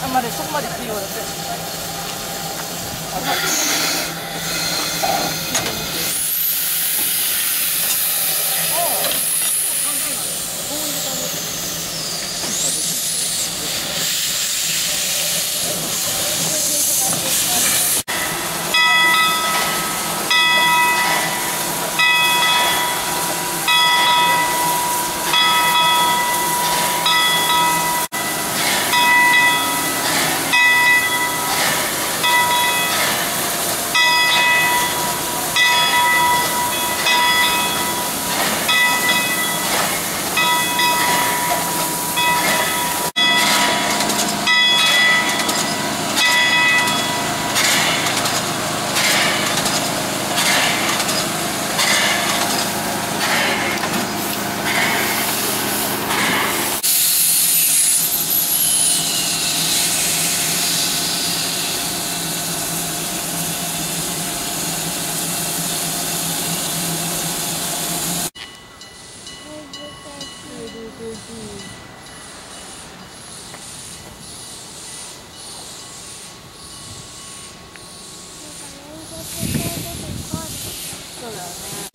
한 마리 속마리 비워야 돼. そうだよね。